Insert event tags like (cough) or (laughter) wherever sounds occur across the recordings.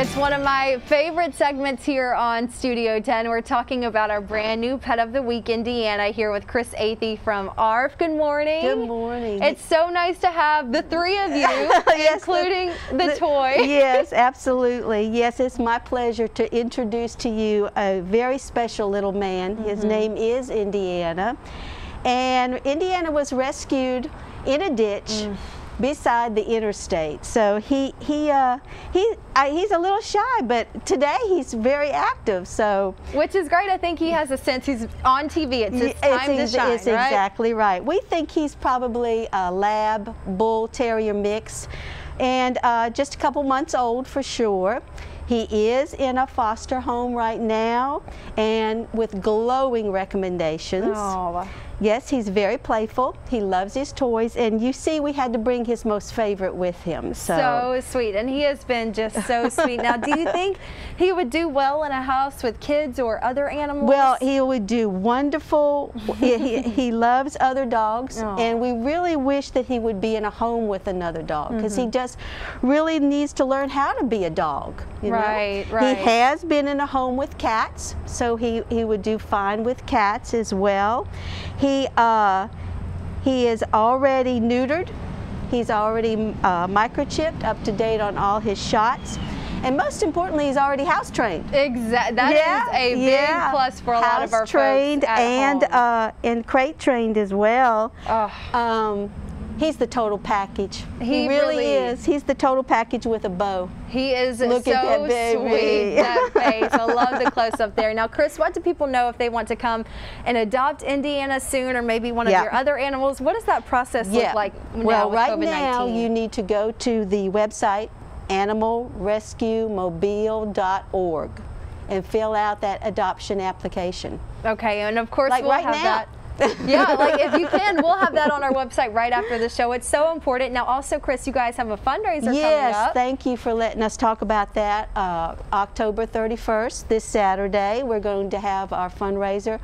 It's one of my favorite segments here on Studio 10. We're talking about our brand new Pet of the Week, Indiana, here with Chris Athey from ARF. Good morning. Good morning. It's so nice to have the three of you, (laughs) yes, including the, the, the, toy. yes, absolutely. Yes, it's my pleasure to introduce to you a very special little man. His mm -hmm. name is Indiana. And Indiana was rescued in a ditch. Mm beside the interstate. So he he uh, he I, he's a little shy, but today he's very active. So which is great. I think he has a sense. He's on TV. It's his time it's, to shine. It's right? exactly right. We think he's probably a lab bull terrier mix, and uh, just a couple months old for sure. He is in a foster home right now and with glowing recommendations. Oh. Yes, he's very playful. He loves his toys, and you see we had to bring his most favorite with him. So, so sweet, and he has been just so (laughs) sweet. Now, do you think he would do well in a house with kids or other animals? Well, he would do wonderful. he, he, he, (laughs) loves other dogs, oh. and we really wish that he would be in a home with another dog because mm -hmm. he just really needs to learn how to be a dog. right, know? right. He has been in a home with cats, so he, he would do fine with cats as well. He he, uh, he is already neutered. He's already uh, microchipped, up to date on all his shots. And most importantly, he's already house trained. Exactly. That yeah, is a yeah. big plus for a house lot of our trained folks and uh, and crate trained as well. Oh. Um, He's the total package. He, he really, really, is. He's the total package with a bow. He is Look so that sweet. That (laughs) face. I love the close up there. Now, Chris, what do people know if they want to come and adopt Indiana soon, or maybe one of your other animals? What does that process look like? well, right now you need to go to the website animalrescuemobile.org and fill out that adoption application. Okay, and of course like we'll right have now. that (laughs) yeah, like if you can, we'll have that on our website right after the show. It's so important. Now, also, Chris, you guys have a fundraiser yes, coming up. thank you for letting us talk about that. Uh, October 31st, this Saturday, we're going to have our fundraiser,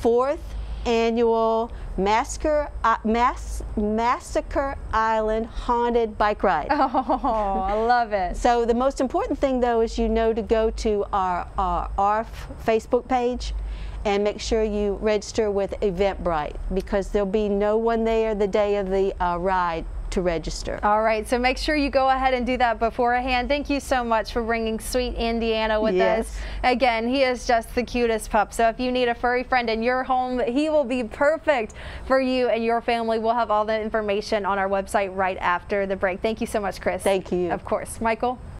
fourth annual Massacre, uh, Mass, Massacre Island Haunted Bike Ride. (laughs) Oh, I love it. so the most important thing, though, is you know to go to our, our ARF Facebook page and make sure you register with Eventbrite because there'll be no one there the day of the uh, ride to register. All right, so make sure you go ahead and do that beforehand. Thank you so much for bringing sweet Indiana with yes. us. Again, he is just the cutest pup. So if you need a furry friend in your home, he will be perfect for you and your family. We'll have all the information on our website right after the break. Thank you so much, Chris. Thank you. Of course. Michael?